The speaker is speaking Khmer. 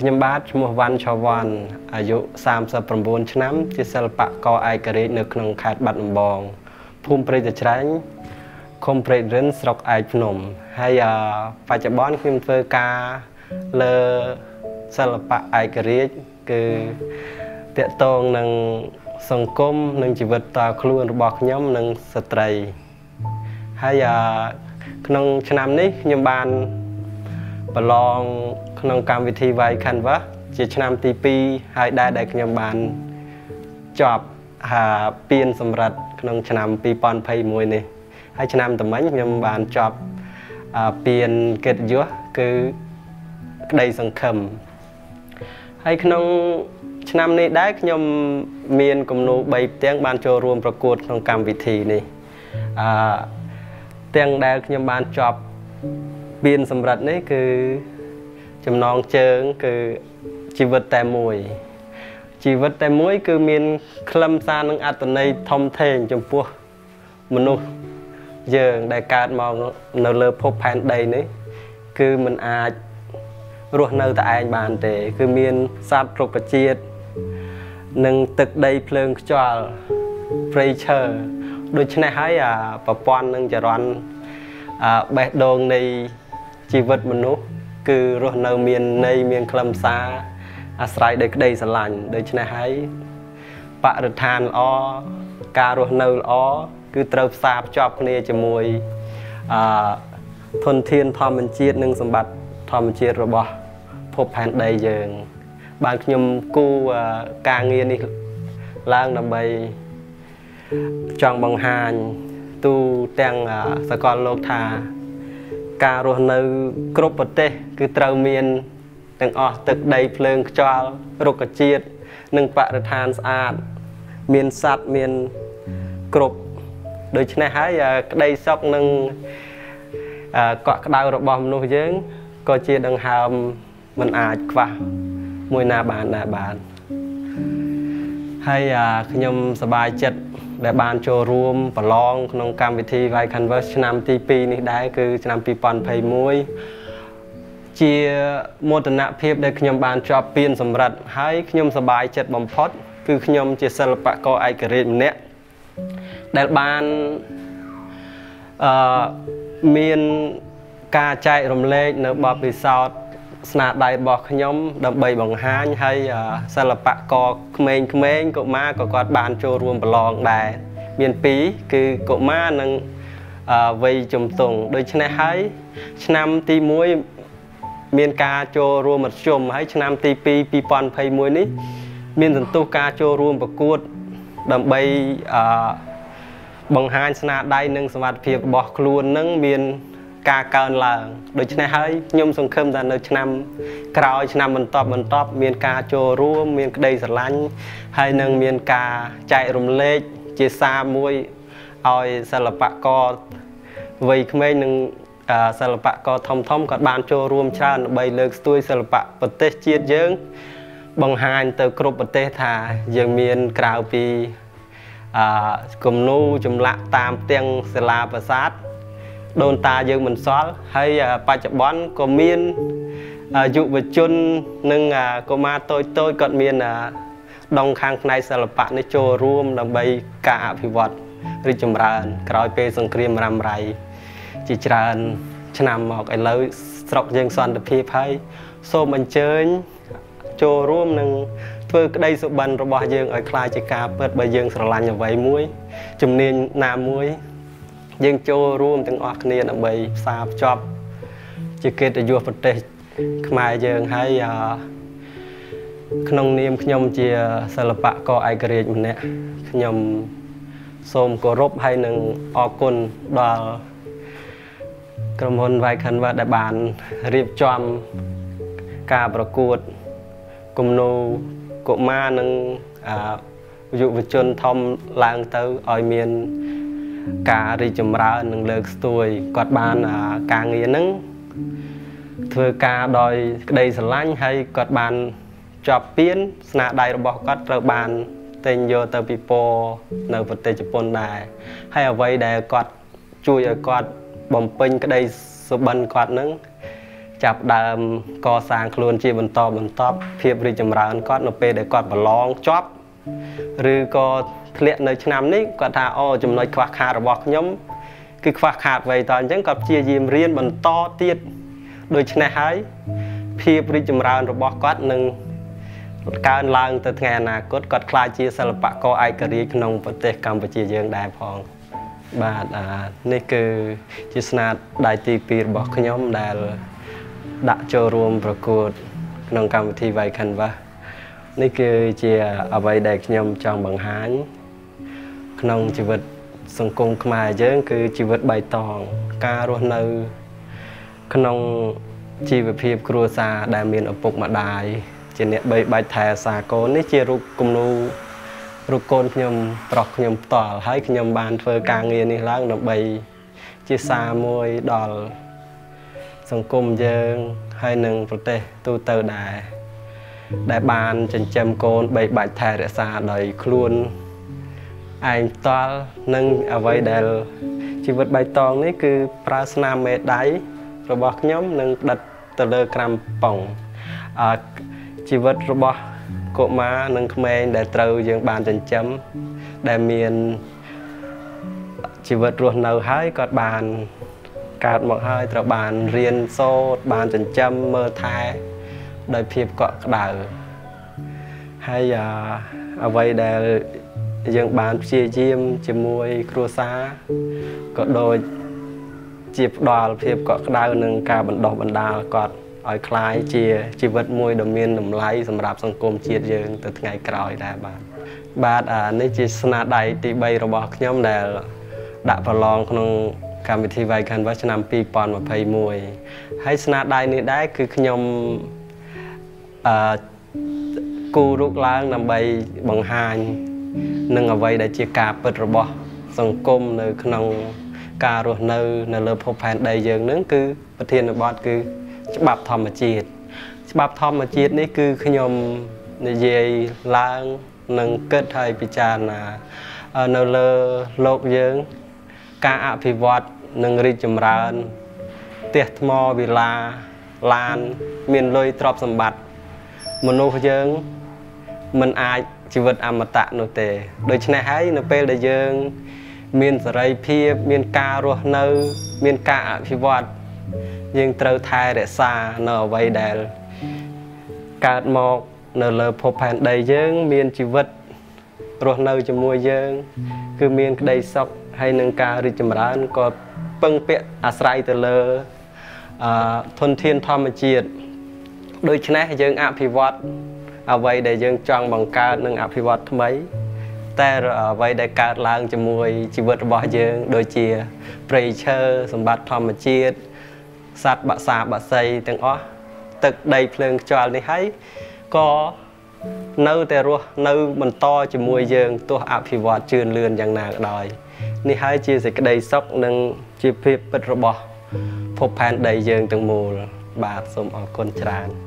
ខ្ញុំបាទឈ្មោះវ៉ាន់ឆវ៉ាន់អាយុ39ឆ្នាំ ជាសិល្បករឯករាជ្យនៅក្នុងខេត្តបាត់ដំបងភូមិព្រៃតច្រាញ់ឃុំព្រៃរិនស្រុកឯកភ្នំហើយបច្ចុប្បន្នខ្ញុំធ្វើការលើសិល្បៈឯករាជ្យគឺតកតងនឹងសង្គមនិងជីវិតតខ្លួនរបស់ខ្ញុំនិងស្ត្រីហើយក្នុងឆ្នាំនេះខ្ញុំបាន ប្រឡងក្នុងកម្មវិធី Y Canvas ជាឆ្នាំទី2ហើយដែរដែលខ្ញុំបានជាប់ហាពៀនសម្រាប់ក្នុងឆ្នាំ2021នេះហើយឆ្នាំតមិញខ្ញុំបានជាប់ពៀនកិត្តិយសគឺក្តីសង្ឃឹមហើយក្នុងឆ្នាំនេះដែរខ្ញុំមានគំនូរ3ផ្ទាំង បានចូលរួមប្រកួតក្នុងកម្មវិធីនេះអឺទាំងដែលខ្ញុំបានជាប់ ពៀនសម្រាប់នេះគឺចំណងជើងគឺជីវិតតែមួយជីវិតតែមួយគឺមានខ្លឹមសារនិងអត្ថន័យធំធេងចំពោះមនុស្សយើងដែលកើតមកនៅលើភពផែនដីនេះ គឺมันអាចរស់នៅតែឯងបានទេ គឺមានសត្វរុក្ខជាតិ និងទឹកដីភ្លើងខ្យល់ព្រៃឈើដូច្នេះហើយអាប្រព័ន្ធនឹងចរន្តបេះដូងនៃ ជីវិតមនុស្សគឺរស់នៅមានន័យមានខ្លឹមសារអាស្រ័យដោយក្តីស្រឡាញ់ដូច្នេះហើយបរិស្ថានល្អការរស់នៅល្អគឺត្រូវផ្សារភ្ជាប់គ្នាជាមួយអឺធនធានធម្មជាតិនិងសម្បត្តិធម្មជាតិរបស់ភពផែនដីយើង បានខ្ញុំគូការងារនេះឡើងដើម្បីចង់បង្ហាញទូទាំងសកលលោកថា ការរស់នៅគ្រប់ប្រទេសគឺត្រូវមានទាំងអស់ទឹកដីភ្លើងខ្យល់រុក្ខជាតិនិងបរិស្ថានស្អាត មានសត្វមានគ្រប់ដូច្នេះហើយក្តីសុខនិងកក់ក្ដៅរបស់មនុស្សយើងក៏ជាដង្ហើមមិនអាចខ្វះមួយណាបានដែរបាទហើយខ្ញុំសប្បាយចិត្ត ដែលបានចូលរួមប្រឡងក្នុងកម្មវិធី Y Canvas ឆ្នាំទី2នេះដែរគឺឆ្នាំ2021ជាមោទនភាពដែលខ្ញុំបានជាប់ពៀនសម្រិតហើយខ្ញុំសប្បាយចិត្តបំផុត គឺខ្ញុំជាសិល្បករឯករាជ្យម្នាក់ដែលបានអឺមានការចែករំលែកនៅបទពិសោធន៍ ស្នាដៃរបស់ខ្ញុំ ដើម្បីបង្ហាញឲ្យសិល្បករក្មេងៗកុមារក៏គាត់បានចូលរួមប្រឡងដែរមាន2គឺកុមារនិងវ័យជំទង់ដូច្នេះហើយឆ្នាំទី1មានការចូលរួមមធ្យមហើយឆ្នាំទី2 2021នេះមានសន្ទុះការចូលរួមប្រកួតដើម្បីអឺបង្ហាញស្នាដៃនិងសមត្ថភាពរបស់ខ្លួននឹងមាន ការកើនឡើងដូច្នេះហើយខ្ញុំសង្ឃឹមថានៅឆ្នាំក្រោយឆ្នាំបន្តបន្តមានការចូលរួមមានក្តីស្រឡាញ់ហើយនឹងមានការចែករំលែកជាសារមួយឲ្យសិល្បករវ័យក្មេងនិងសិល្បករធំធំក៏បានចូលរួមច្រើនដើម្បីលើកស្ទួយសិល្បៈប្រទេសជាតិយើង បង្ហាញទៅគ្រប់ប្រទេសថាយើងមានក្រៅពីអឺគំនូចម្លាក់តាមផ្ទាំងសិលាប្រាសាទ ដូនតាយើងមិនសល់ហើយបច្ចុប្បន្នក៏មានយុវជននិងកុមារតូចតូចគាត់មានដងខាងផ្នែកសិល្បៈនេះចូលរួមដើម្បីការអភិវឌ្ឍរីកចម្រើន ក្រោយពេលសង្គ្រាមរ៉ាំរ៉ៃជាច្រើនឆ្នាំមកឥឡូវស្រុកយើងសន្តិភាពហើយសូមអញ្ជើញចូលរួមនឹងធ្វើក្តីសុបិនរបស់យើងឲ្យคล้ายជាការពិតបើយើងស្រឡាញ់អ្វីមួយជំនាញណាមួយ យើងចូលរួមទាំងអស់គ្នាដើម្បីផ្សារភ្ជាប់ ជាកិត្តិយសប្រទេស ខ្មែរយើងហើយក្នុងនាមខ្ញុំជាសិល្បករឯករាជ្យម្នាក់ខ្ញុំសូមគោរពហើយនឹងអរគុណដល់ក្រុមហ៊ុន Vai Canva ដែលបានរៀបចំការប្រកួតគំនូរកុមារនិងយុវជនធំឡើងទៅឲ្យមាន ការរីកចម្រើននិងលើកស្ទួយគាត់បានការងារហ្នឹងធ្វើការដោយក្តីស្រឡាញ់ហើយគាត់បានជាប់ពៀនស្នាដៃរបស់គាត់ត្រូវបានទិញយកទៅពិព័រណ៍នៅប្រទេសជប៉ុនដែរហើយអ្វីដែលគាត់ជួយឲ្យគាត់បំពេញក្តីសុបិនគាត់នឹងចាប់ដើមកសាងខ្លួនជាបន្តបន្តភាពរីកចម្រើនគាត់នៅពេលដែលគាត់ប្រឡងចប់ ឬក៏ធ្លាក់នៅឆ្នាំនេះគាត់ថាអូចំណុចខ្វះខាតរបស់ខ្ញុំគឺខ្វះខាតអ្វីតអញ្ចឹងគាត់ព្យាយាមរៀនបន្តទៀតដូច្នេះហើយភាពរីកចម្រើនរបស់គាត់នឹងកើនឡើងទៅថ្ងៃអនាគតគាត់ក្លាយជាសិល្បករឯករាជ្យក្នុងប្រទេសកម្ពុជាយើងដែរផងបាទអានេះគឺជាស្នាដៃទី2របស់ខ្ញុំដែលដាក់ចូលរួមប្រកួត ក្នុងកម្មវិធី Vai Canvas នេះគឺជាអ្វីដែលខ្ញុំចង់បង្ហាញ ក្នុងជីវិតសង្គមខ្មែរយើង គឺជីវិតបៃតង ការរស់នៅ ក្នុងជីវភាពគ្រួសារដែលមានឪពុកម្ដាយជាអ្នកបីបាច់ថែសាកូននេះជារូបគំនូរូបកូនខ្ញុំប្រុសខ្ញុំផ្ទាល់ហើយខ្ញុំបានធ្វើការងារនេះឡើងដើម្បីជាសារមួយដល់សង្គមយើងហើយនឹងប្រទេសទូទៅដែរ ដែលបានចិញ្ចឹមកូនបីបាច់ថែរក្សាដោយខ្លួនឯងផ្ទាល់និងអ្វីដែលជីវិតបៃតងនេះគឺប្រើស្នាមមេដៃរបស់ខ្ញុំនឹងដិតទៅលើក្រាំប៉ុងអឺជីវិតរបស់កុមារនិងក្មេងដែលត្រូវយើងបានចិញ្ចឹមដែលមានជីវិតរស់នៅហើយគាត់បានកើតមកហើយត្រូវបានរៀនសូត្របានចិញ្ចឹមមើលថែ ដោយភាពកក់ក្ដៅហើយអ្វីដែលយើងបានព្យាយាមជាមួយគ្រួសារក៏ដូចជាផ្ដល់ភាពកក់ក្ដៅនិងការបណ្ដោះបណ្ដាលគាត់ឲ្យคล้ายជាជីវិតមួយដ៏មានតម្លៃសម្រាប់សង្គមជាតិយើងទៅថ្ងៃក្រោយដែរបាទបាទអានេះជាស្នាដៃទី3របស់ខ្ញុំដែលដាក់ប្រឡងក្នុងកម្មវិធី Vai Canvas ឆ្នាំ2021ហើយស្នាដៃនេះដែរគឺខ្ញុំ អឺគូរូបឡើងដើម្បីបង្ហាញនឹងអ្វីដែលជាការពិតរបស់សង្គមនៅក្នុងការរស់នៅ នៅលើភពផែនដីយើងនឹងគឺប្រធានបទគឺច្បាប់ធម្មជាតិច្បាប់ធម្មជាតិនេះគឺខ្ញុំនិយាយឡើងនិងគិតឲ្យពិចារណានៅលើលោកយើង ការអភិវឌ្ឍនិងរីកចម្រើនផ្ទះថ្មវិឡាឡាន មានលុយទ្រព្យសម្បត្តិ មនុស្សយើងមិនអាចជីវិតអមតៈនោះទេដូច្នេះហើយនៅពេលដែលយើង មានសេរីភាពមានការរស់នៅ មានការអភិវឌ្ឍយើងត្រូវថែរក្សានៅអ្វីដែលកើតមកនៅលើភពផែនដីយើង មានជីវិតរស់នៅជាមួយយើង គឺមានក្តីសុខហើយនឹងការរីកចម្រើនក៏ពឹងពាក់អាស្រ័យទៅលើអឺធនធានធម្មជាតិ ដូច្នេះយើងអភិវឌ្ឍអ្វីដែលយើងចង់បង្កើតនិងអភិវឌ្ឍថ្មី តែអ្វីដែលកើតឡើងជាមួយជីវិតរបស់យើង ដូចជាព្រៃឈើសម្បត្តិធម្មជាតិសត្វបក្សាបក្សីទាំងអស់ទឹកដីភ្លើងខ្យល់នេះហើយក៏នៅតែរស់នៅបន្តជាមួយយើងទោះអភិវឌ្ឍជឿនលឿនយ៉ាងណាក៏ដោយនេះហើយជាសេចក្តីសុខនិងជាភាពពិតរបស់ភពផែនដីយើងទាំងមូលបាទសូមអរគុណច្រើន